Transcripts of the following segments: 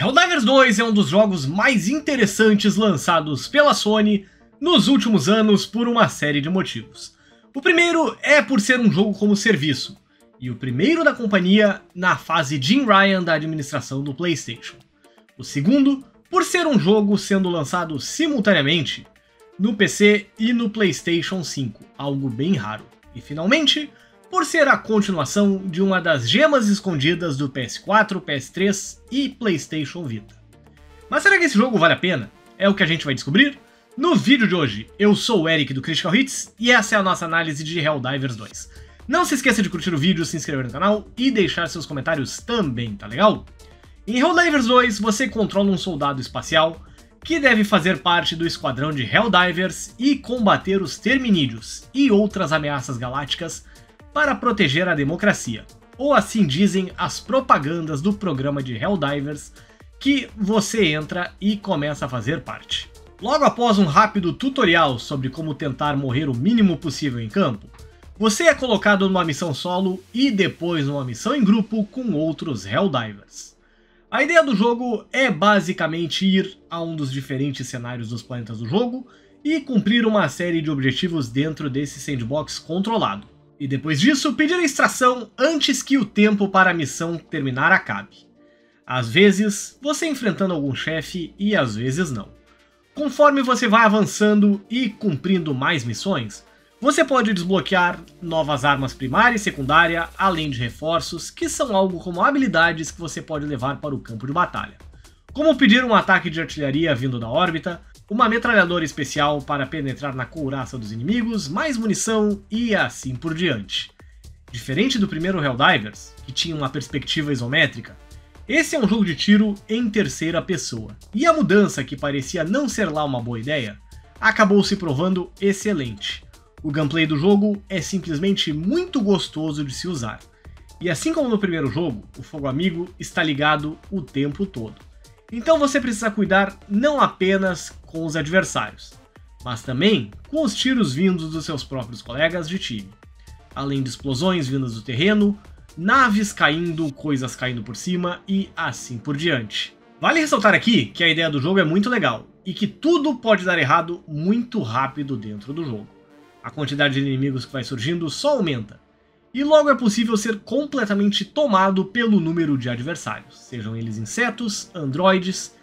Helldivers 2 é um dos jogos mais interessantes lançados pela Sony nos últimos anos por uma série de motivos. O primeiro é por ser um jogo como serviço, e o primeiro da companhia na fase Jim Ryan da administração do PlayStation. O segundo, por ser um jogo sendo lançado simultaneamente no PC e no PlayStation 5, algo bem raro. E finalmente, por ser a continuação de uma das gemas escondidas do PS4, PS3 e PlayStation Vita. Mas será que esse jogo vale a pena? É o que a gente vai descobrir no vídeo de hoje. Eu sou o Eric do Critical Hits e essa é a nossa análise de Helldivers 2. Não se esqueça de curtir o vídeo, se inscrever no canal e deixar seus comentários também, tá legal? Em Helldivers 2, você controla um soldado espacial que deve fazer parte do esquadrão de Helldivers e combater os Terminídeos e outras ameaças galácticas para proteger a democracia, ou assim dizem as propagandas do programa de Helldivers que você entra e começa a fazer parte. Logo após um rápido tutorial sobre como tentar morrer o mínimo possível em campo, você é colocado numa missão solo e depois numa missão em grupo com outros Helldivers. A ideia do jogo é basicamente ir a um dos diferentes cenários dos planetas do jogo e cumprir uma série de objetivos dentro desse sandbox controlado e depois disso pedir a extração antes que o tempo para a missão terminar acabe. Às vezes, você enfrentando algum chefe e às vezes não. Conforme você vai avançando e cumprindo mais missões, você pode desbloquear novas armas primária e secundária, além de reforços, que são algo como habilidades que você pode levar para o campo de batalha. Como pedir um ataque de artilharia vindo da órbita, uma metralhadora especial para penetrar na couraça dos inimigos, mais munição e assim por diante. Diferente do primeiro Helldivers, que tinha uma perspectiva isométrica, esse é um jogo de tiro em terceira pessoa, e a mudança que parecia não ser lá uma boa ideia, acabou se provando excelente. O gameplay do jogo é simplesmente muito gostoso de se usar, e assim como no primeiro jogo, o fogo amigo está ligado o tempo todo. Então você precisa cuidar não apenas com os adversários, mas também com os tiros vindos dos seus próprios colegas de time. Além de explosões vindas do terreno, naves caindo, coisas caindo por cima e assim por diante. Vale ressaltar aqui que a ideia do jogo é muito legal e que tudo pode dar errado muito rápido dentro do jogo. A quantidade de inimigos que vai surgindo só aumenta, e logo é possível ser completamente tomado pelo número de adversários, sejam eles insetos, androides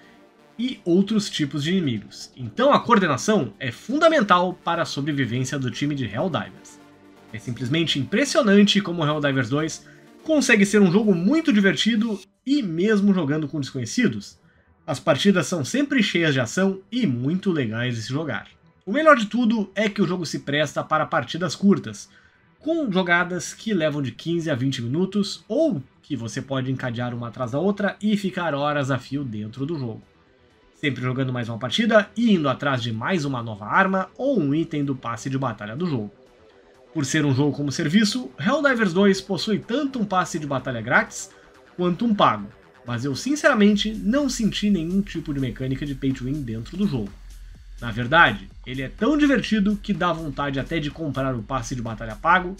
e outros tipos de inimigos. Então a coordenação é fundamental para a sobrevivência do time de Helldivers. É simplesmente impressionante como Helldivers 2 consegue ser um jogo muito divertido e mesmo jogando com desconhecidos, as partidas são sempre cheias de ação e muito legais de se jogar. O melhor de tudo é que o jogo se presta para partidas curtas, com jogadas que levam de 15 a 20 minutos, ou que você pode encadear uma atrás da outra e ficar horas a fio dentro do jogo. Sempre jogando mais uma partida e indo atrás de mais uma nova arma ou um item do passe de batalha do jogo. Por ser um jogo como serviço, Helldivers 2 possui tanto um passe de batalha grátis quanto um pago, mas eu sinceramente não senti nenhum tipo de mecânica de pay to win dentro do jogo. Na verdade, ele é tão divertido que dá vontade até de comprar o passe de batalha pago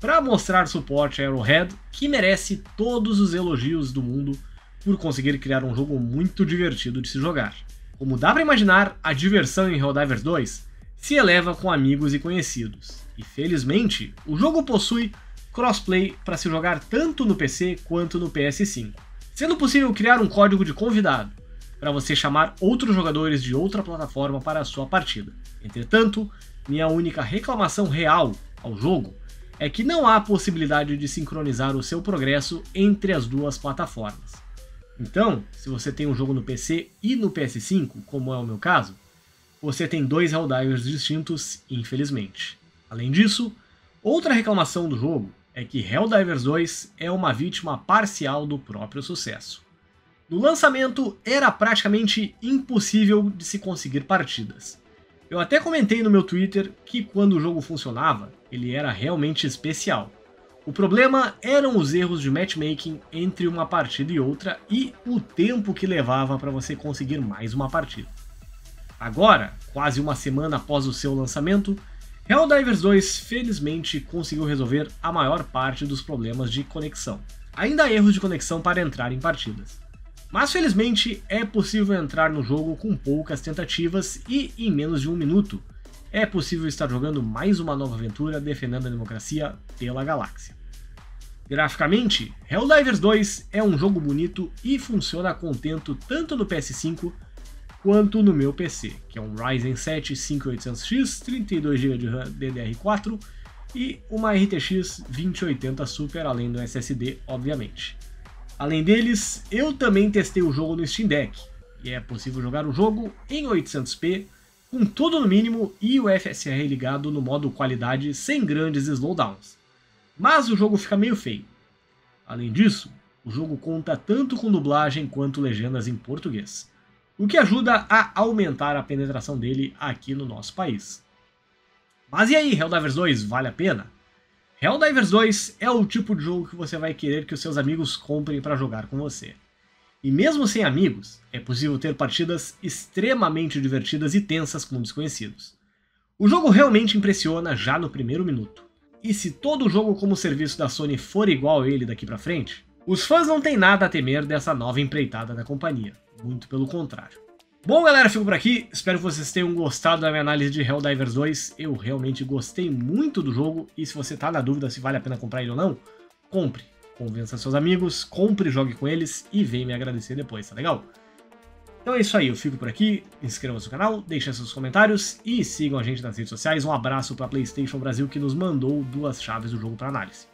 para mostrar suporte a Arrowhead, que merece todos os elogios do mundo por conseguir criar um jogo muito divertido de se jogar. Como dá para imaginar, a diversão em Helldivers 2 se eleva com amigos e conhecidos. E felizmente, o jogo possui crossplay para se jogar tanto no PC quanto no PS5, sendo possível criar um código de convidado, para você chamar outros jogadores de outra plataforma para a sua partida. Entretanto, minha única reclamação real ao jogo é que não há possibilidade de sincronizar o seu progresso entre as duas plataformas. Então, se você tem um jogo no PC e no PS5, como é o meu caso, você tem dois Helldivers distintos, infelizmente. Além disso, outra reclamação do jogo é que Helldivers 2 é uma vítima parcial do próprio sucesso. No lançamento, era praticamente impossível de se conseguir partidas. Eu até comentei no meu Twitter que quando o jogo funcionava, ele era realmente especial. O problema eram os erros de matchmaking entre uma partida e outra e o tempo que levava para você conseguir mais uma partida. Agora, quase uma semana após o seu lançamento, Helldivers 2 felizmente conseguiu resolver a maior parte dos problemas de conexão. Ainda há erros de conexão para entrar em partidas Mas felizmente é possível entrar no jogo com poucas tentativas e em menos de um minuto é possível estar jogando mais uma nova aventura defendendo a democracia pela galáxia. Graficamente, Helldivers 2 é um jogo bonito e funciona contento tanto no PS5 quanto no meu PC, que é um Ryzen 7 5800X, 32GB de RAM DDR4 e uma RTX 2080 Super, além do SSD, obviamente. Além deles, eu também testei o jogo no Steam Deck, e é possível jogar o jogo em 800p, com tudo no mínimo e o FSR ligado no modo qualidade sem grandes slowdowns. Mas o jogo fica meio feio. Além disso, o jogo conta tanto com dublagem quanto legendas em português o que ajuda a aumentar a penetração dele aqui no nosso país. Mas e aí, Helldivers 2 vale a pena? Helldivers 2 é o tipo de jogo que você vai querer que os seus amigos comprem para jogar com você. E mesmo sem amigos, é possível ter partidas extremamente divertidas e tensas com desconhecidos. O jogo realmente impressiona já no primeiro minuto. E se todo jogo como serviço da Sony for igual a ele daqui pra frente, os fãs não têm nada a temer dessa nova empreitada da companhia. Muito pelo contrário. Bom, galera, fico por aqui. Espero que vocês tenham gostado da minha análise de Helldivers 2. Eu realmente gostei muito do jogo e se você tá na dúvida se vale a pena comprar ele ou não, compre. Convença seus amigos, compre, jogue com eles e venha me agradecer depois, tá legal? Então é isso aí, eu fico por aqui. Inscreva-se no canal, deixem seus comentários e sigam a gente nas redes sociais. Um abraço para PlayStation Brasil que nos mandou duas chaves do jogo para análise.